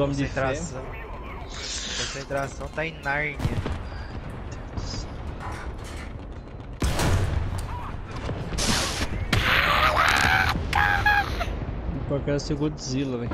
Nome de ferro. Concentração. Concentração tá em Nárnia. Eu quero ser Godzilla, velho.